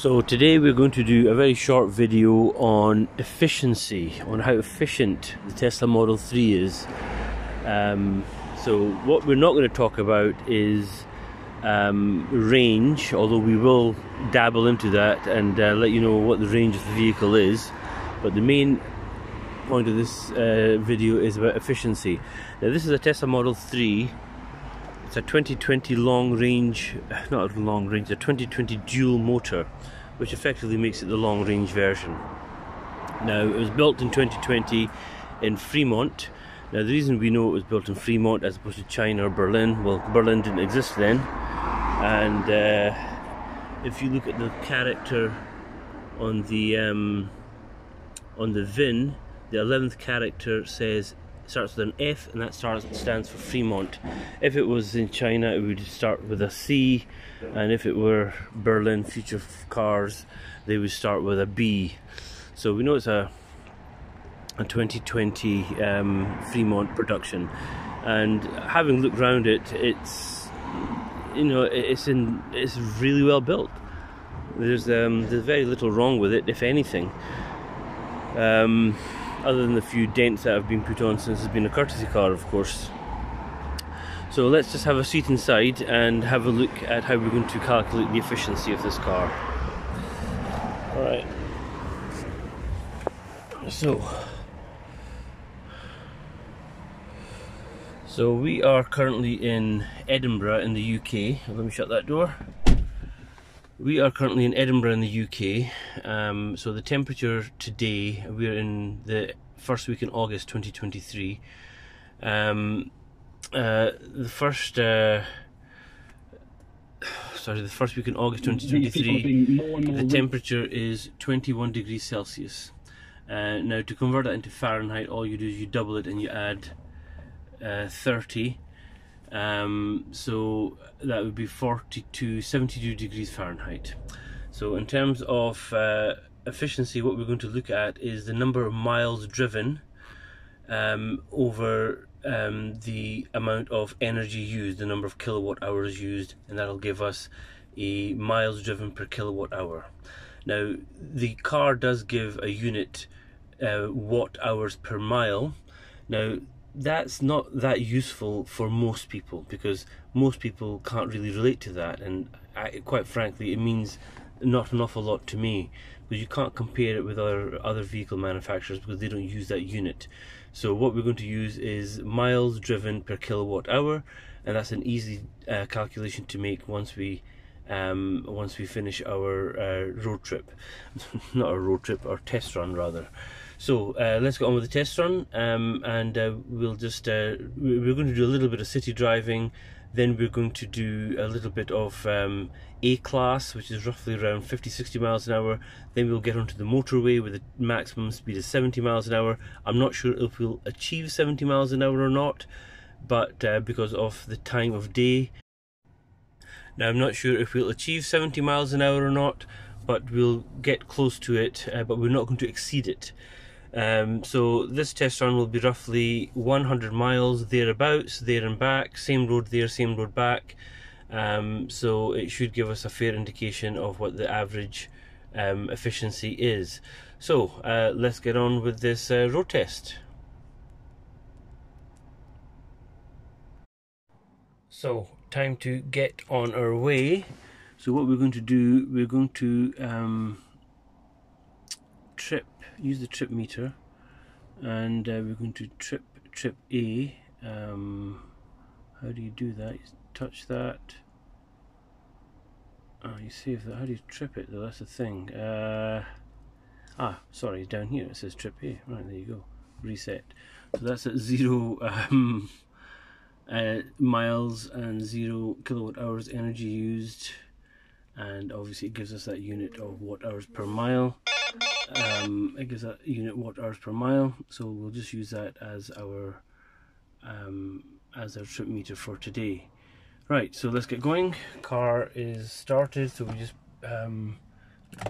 So today we're going to do a very short video on efficiency, on how efficient the Tesla Model 3 is. Um, so what we're not going to talk about is um, range, although we will dabble into that and uh, let you know what the range of the vehicle is. But the main point of this uh, video is about efficiency. Now this is a Tesla Model 3 it's a 2020 long range, not long range, a 2020 dual motor, which effectively makes it the long range version. Now, it was built in 2020 in Fremont. Now, the reason we know it was built in Fremont as opposed to China or Berlin, well, Berlin didn't exist then. And uh, if you look at the character on the um, on the VIN, the 11th character says starts with an F and that starts stands for Fremont. If it was in China, it would start with a C, and if it were Berlin future cars, they would start with a B. So we know it's a a 2020 um, Fremont production, and having looked around it, it's you know it's in it's really well built. There's um, there's very little wrong with it, if anything. Um, other than the few dents that have been put on since it's been a courtesy car of course. So let's just have a seat inside and have a look at how we're going to calculate the efficiency of this car. Alright so so we are currently in Edinburgh in the UK let me shut that door we are currently in Edinburgh in the UK. Um, so the temperature today, we're in the first week in August 2023. Um, uh, the first, uh, sorry, the first week in August 2023, the temperature is 21 degrees Celsius. Uh, now to convert that into Fahrenheit, all you do is you double it and you add uh, 30 um, so that would be 42, 72 degrees Fahrenheit. So in terms of uh, efficiency, what we're going to look at is the number of miles driven um, over um, the amount of energy used, the number of kilowatt hours used, and that'll give us a miles driven per kilowatt hour. Now, the car does give a unit uh, watt hours per mile. Now, that's not that useful for most people because most people can't really relate to that. And I, quite frankly it means not an awful lot to me because you can't compare it with other other vehicle manufacturers because they don't use that unit. So what we're going to use is miles driven per kilowatt hour and that's an easy uh, calculation to make once we um, once we finish our uh, road trip. Not a road trip or test run rather so uh, let's get on with the test run um, and uh, we'll just, uh, we're going to do a little bit of city driving, then we're going to do a little bit of um, A-class, which is roughly around 50-60 miles an hour, then we'll get onto the motorway with the maximum speed of 70 miles an hour. I'm not sure if we'll achieve 70 miles an hour or not, but uh, because of the time of day. Now I'm not sure if we'll achieve 70 miles an hour or not, but we'll get close to it, uh, but we're not going to exceed it. Um, so this test run will be roughly 100 miles thereabouts, there and back, same road there, same road back. Um, so it should give us a fair indication of what the average um, efficiency is. So uh, let's get on with this uh, road test. So time to get on our way. So what we're going to do, we're going to um, trip, use the trip meter, and uh, we're going to trip trip A. Um, how do you do that? You touch that. Oh, you save that. How do you trip it though? That's the thing. Uh, ah, sorry, down here it says trip A. Right, there you go. Reset. So that's at zero um, uh, miles and zero kilowatt hours energy used. And obviously it gives us that unit of watt hours per mile um, it gives a unit watt hours per mile so we'll just use that as our um, as our trip meter for today. Right so let's get going. Car is started so we just um,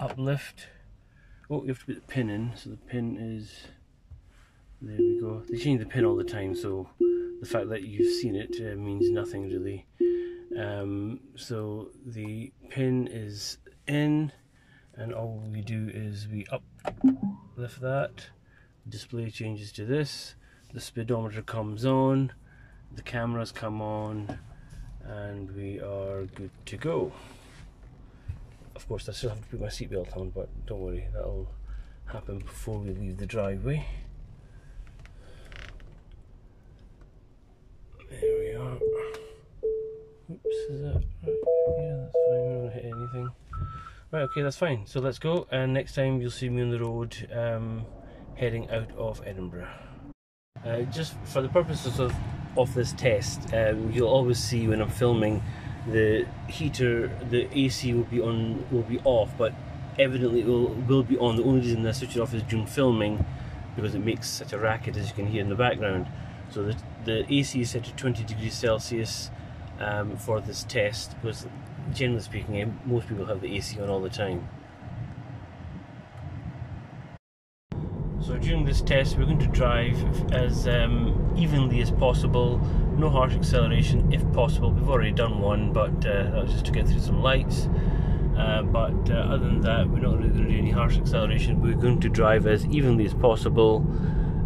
uplift. Oh you have to put the pin in so the pin is there we go. They change the pin all the time so the fact that you've seen it uh, means nothing really. Um, so the pin is in and all we do is we uplift that. Display changes to this. The speedometer comes on. The cameras come on. And we are good to go. Of course I still have to put my seatbelt on but don't worry. That'll happen before we leave the driveway. There we are. Oops is that right? Yeah that's fine. I don't hit anything right okay that's fine so let's go and next time you'll see me on the road um, heading out of Edinburgh uh, just for the purposes of, of this test, um, you'll always see when I'm filming the heater, the AC will be on, will be off, but evidently it will, will be on. The only reason I switch it off is during filming because it makes such a racket as you can hear in the background. So the, the AC is set to 20 degrees Celsius um, for this test because generally speaking most people have the AC on all the time. So during this test we're going to drive as um, evenly as possible, no harsh acceleration if possible. We've already done one but uh, that was just to get through some lights. Uh, but uh, other than that we're not really going to do any harsh acceleration. We're going to drive as evenly as possible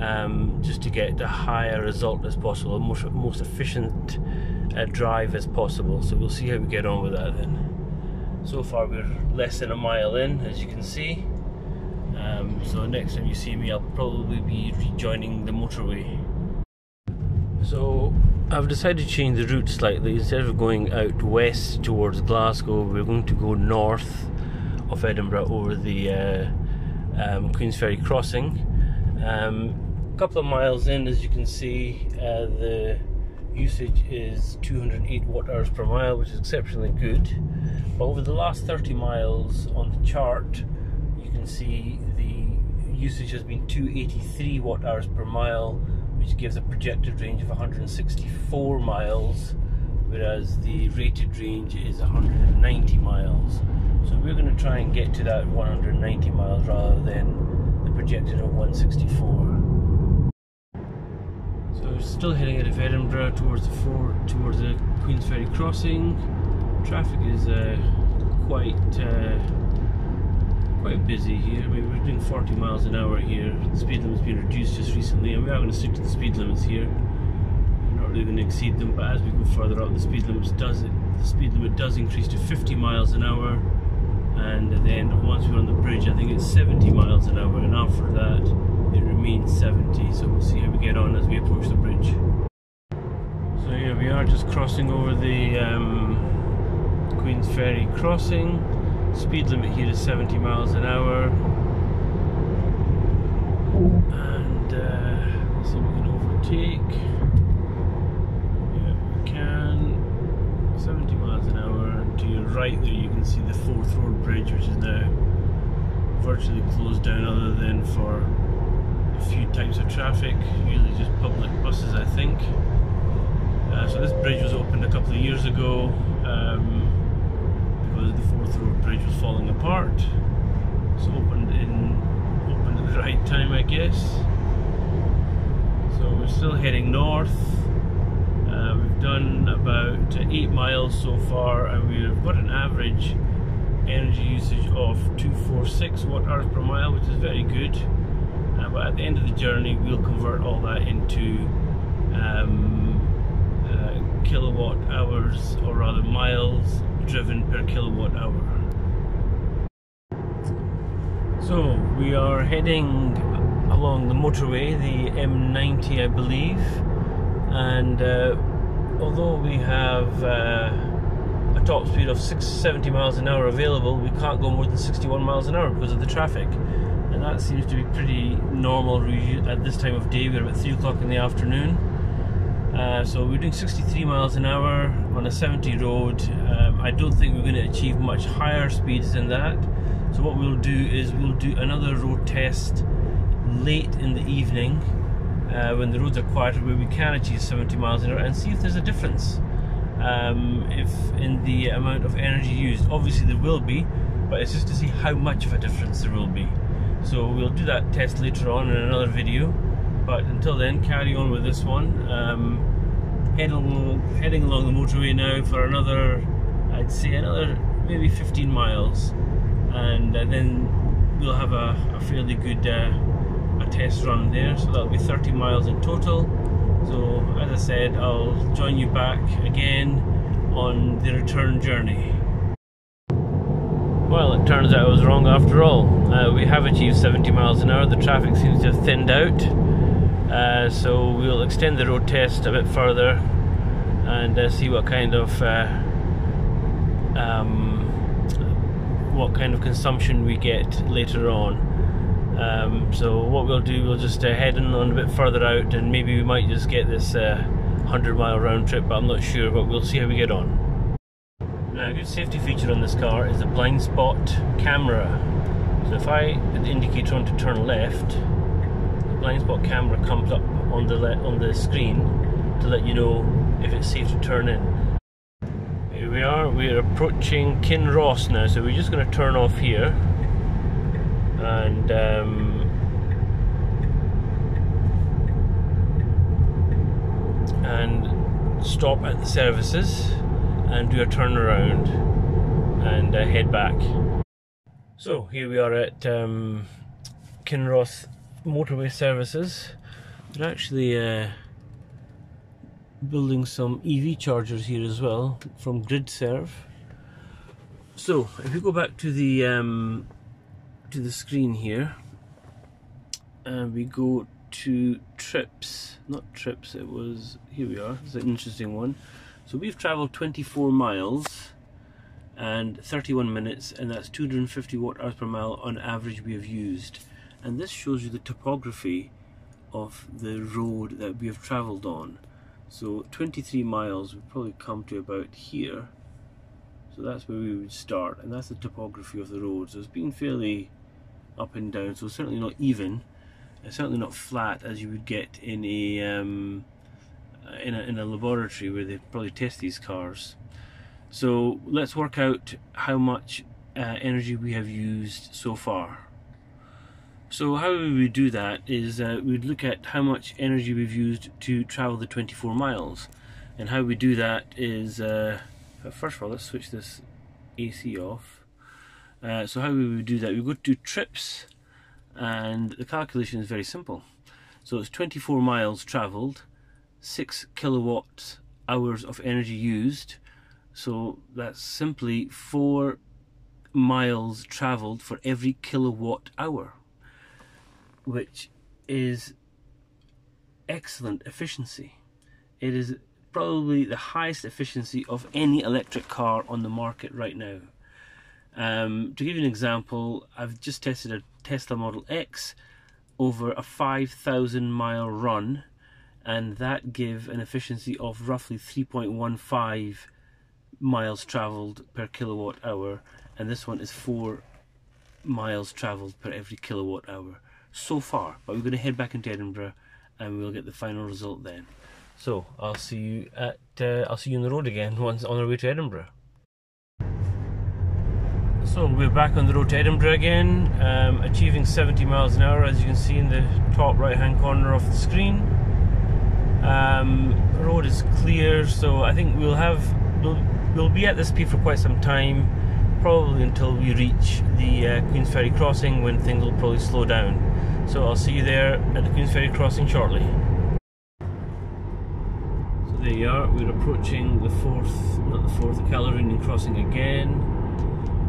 um, just to get the higher result as possible, most, most efficient uh, drive as possible. So we'll see how we get on with that then. So far we're less than a mile in as you can see. Um, so next time you see me, I'll probably be rejoining the motorway. So I've decided to change the route slightly. Instead of going out west towards Glasgow, we're going to go north of Edinburgh over the uh, um, Queensferry crossing. Um, a couple of miles in, as you can see, uh, the usage is 208 watt hours per mile, which is exceptionally good. But over the last 30 miles on the chart, you can see the usage has been 283 watt hours per mile, which gives a projected range of 164 miles, whereas the rated range is 190 miles. So we're going to try and get to that 190 miles rather than the projected of 164. We're still heading out of Edinburgh towards the fort, towards the Queensferry crossing. Traffic is uh, quite uh, quite busy here. I mean, we're doing 40 miles an hour here. The speed limit's been reduced just recently, and we are going to stick to the speed limits here. We're not really going to exceed them, but as we go further up, the speed limit does. The speed limit does increase to 50 miles an hour, and then once we're on the bridge, I think it's 70 miles an hour, and after that, it remains 70. So we'll see how we get on as we approach the bridge. So here we are, just crossing over the um, Queensferry crossing. Speed limit here is 70 miles an hour. And uh, let's see if we can overtake. Yeah, we can. 70 miles an hour. To your right there you can see the Forth Road Bridge which is now virtually closed down other than for few types of traffic, usually just public buses I think. Uh, so this bridge was opened a couple of years ago. Um, because the Forth Road Bridge was falling apart. So opened in opened at the right time, I guess. So we're still heading north. Uh, we've done about eight miles so far, and we've got an average energy usage of 246 watt hours per mile, which is very good. Uh, but at the end of the journey, we'll convert all that into um, uh, kilowatt hours, or rather miles, driven per kilowatt hour. So we are heading along the motorway, the M90 I believe, and uh, although we have uh, a top speed of 670 miles an hour available, we can't go more than 61 miles an hour because of the traffic. And that seems to be pretty normal at this time of day. We're about 3 o'clock in the afternoon. Uh, so we're doing 63 miles an hour on a 70 road. Um, I don't think we're going to achieve much higher speeds than that. So what we'll do is we'll do another road test late in the evening uh, when the roads are quieter where we can achieve 70 miles an hour and see if there's a difference um, if in the amount of energy used. Obviously there will be, but it's just to see how much of a difference there will be. So we'll do that test later on in another video but until then carry on with this one um, heading, heading along the motorway now for another I'd say another maybe 15 miles and uh, then we'll have a, a fairly good uh, a test run there. So that'll be 30 miles in total. So as I said, I'll join you back again on the return journey. Well, it turns out I was wrong after all. Uh, we have achieved 70 miles an hour. The traffic seems to have thinned out. Uh, so we'll extend the road test a bit further and uh, see what kind of uh, um, what kind of consumption we get later on. Um, so what we'll do, we'll just uh, head in on a bit further out, and maybe we might just get this 100 uh, mile round trip. But I'm not sure, but we'll see how we get on. Now, a good safety feature on this car is the blind spot camera. So if I put the indicator on to turn left, the blind spot camera comes up on the on the screen to let you know if it's safe to turn in. Here we are, we're approaching Kinross now, so we're just going to turn off here and um, and stop at the services and do a turnaround and uh, head back. So here we are at um, Kinross Motorway Services. They're actually uh, building some EV chargers here as well from GridServe. So if we go back to the um, to the screen here, and uh, we go to trips, not trips. It was here we are. It's an interesting one. So we've travelled 24 miles and 31 minutes, and that's 250 watt hours per mile on average we have used. And this shows you the topography of the road that we have travelled on. So 23 miles would probably come to about here. So that's where we would start, and that's the topography of the road. So it's been fairly up and down, so certainly not even, and certainly not flat as you would get in a um, in a, in a laboratory where they probably test these cars. So let's work out how much uh, energy we have used so far. So how we would do that is uh, we'd look at how much energy we've used to travel the 24 miles. And how we do that is, uh, first of all, let's switch this AC off. Uh, so how we would do that, we go to trips and the calculation is very simple. So it's 24 miles travelled, 6 kilowatt hours of energy used. So that's simply 4 miles travelled for every kilowatt hour which is excellent efficiency. It is probably the highest efficiency of any electric car on the market right now. Um, to give you an example, I've just tested a Tesla Model X over a 5,000 mile run, and that gave an efficiency of roughly 3.15 miles traveled per kilowatt hour, and this one is 4 miles traveled per every kilowatt hour so far. But we're going to head back into Edinburgh and we'll get the final result then. So I'll see you at uh, I'll see you on the road again once on our way to Edinburgh. So we're back on the road to Edinburgh again, um, achieving 70 miles an hour as you can see in the top right hand corner of the screen. Um, road is clear, so I think we'll have we'll, we'll be at this speed for quite some time probably until we reach the uh, Queensferry crossing when things will probably slow down. So I'll see you there at the Queensferry crossing shortly. So there you are, we're approaching the Forth, not the Forth, the Calarinian crossing again.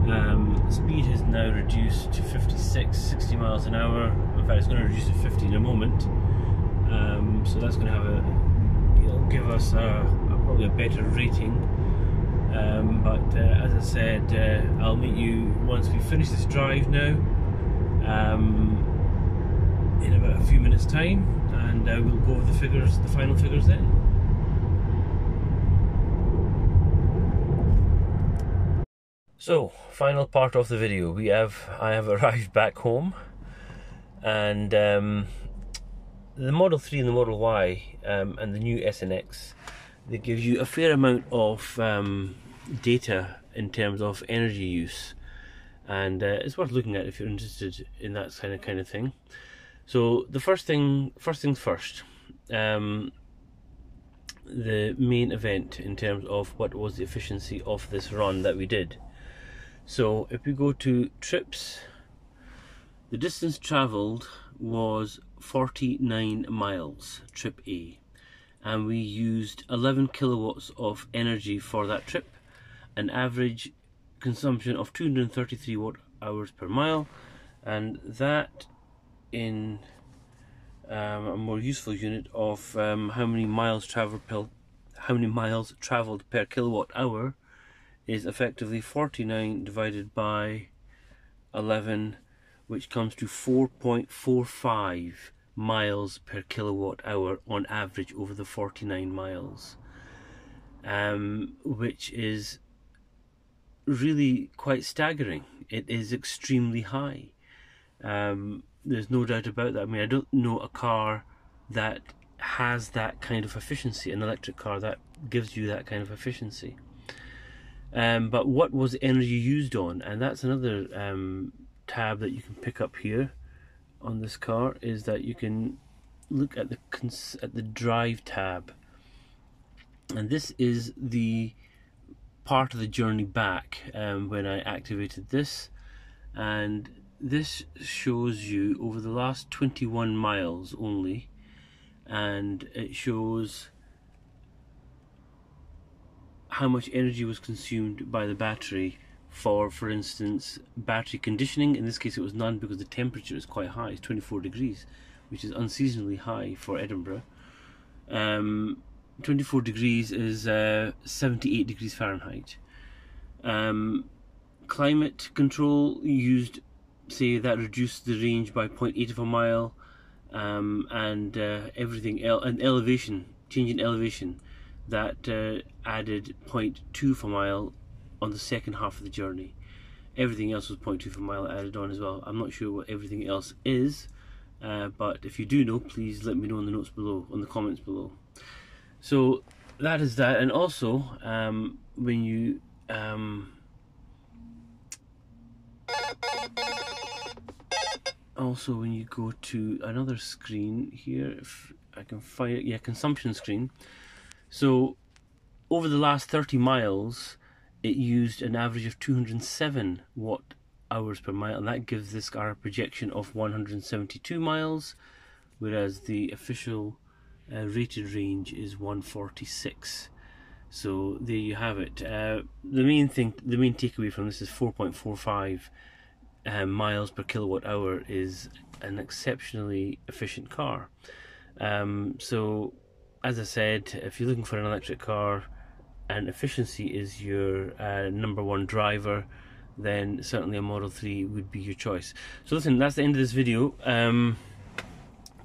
Um, speed has now reduced to 56, 60 miles an hour. In fact, it's going to reduce to 50 in a moment. Um, so that's going to have a, give us a, a, probably a better rating. Um, but uh, as I said, uh, I'll meet you once we finish this drive now um, in about a few minutes' time, and uh, we'll go over the figures, the final figures then. So, final part of the video. We have I have arrived back home, and um, the Model 3 and the Model Y um, and the new S and X that gives you a fair amount of um, data in terms of energy use. And uh, it's worth looking at if you're interested in that kind of kind of thing. So the first thing first things first um, the main event in terms of what was the efficiency of this run that we did. So if we go to trips, the distance travelled was 49 miles, trip A, and we used 11 kilowatts of energy for that trip, an average consumption of 233 watt hours per mile, and that in um, a more useful unit of um, how many miles traveled per how many miles traveled per kilowatt hour is effectively 49 divided by 11 which comes to 4.45 miles per kilowatt hour on average over the 49 miles um, which is really quite staggering. It is extremely high. Um, there's no doubt about that. I mean I don't know a car that has that kind of efficiency an electric car that gives you that kind of efficiency. Um, but what was the energy used on? And that's another um, tab that you can pick up here on this car is that you can look at the at the drive tab, and this is the part of the journey back um, when I activated this, and this shows you over the last 21 miles only, and it shows how much energy was consumed by the battery for, for instance, battery conditioning. In this case, it was none because the temperature is quite high, it's 24 degrees, which is unseasonably high for Edinburgh. Um, 24 degrees is uh, 78 degrees Fahrenheit. Um, climate control used, say, that reduced the range by 0.8 of a mile, um, and uh, everything else, and elevation, change in elevation that uh, added 0.2 per mile on the second half of the journey. Everything else was 0.2 per mile added on as well. I'm not sure what everything else is, uh, but if you do know, please let me know in the notes below, on the comments below. So that is that, and also um, when you um, also when you go to another screen here, if I can find it, yeah, consumption screen. So over the last 30 miles, it used an average of 207 watt hours per mile, and that gives this car a projection of 172 miles, whereas the official uh, rated range is 146. So there you have it. Uh, the main thing, the main takeaway from this is 4.45 uh, miles per kilowatt hour is an exceptionally efficient car. Um, so as I said, if you're looking for an electric car and efficiency is your uh, number one driver, then certainly a Model 3 would be your choice. So listen, that's the end of this video. Um,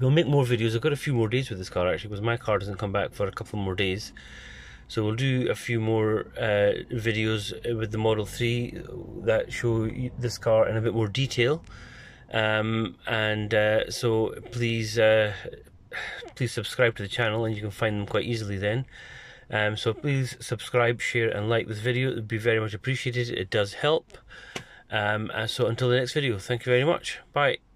we'll make more videos. I've got a few more days with this car actually, because my car doesn't come back for a couple more days. So we'll do a few more uh, videos with the Model 3 that show this car in a bit more detail. Um, and uh, so please uh, please subscribe to the channel and you can find them quite easily then. Um, so please subscribe, share and like this video. It would be very much appreciated. It does help. Um, and so until the next video, thank you very much. Bye.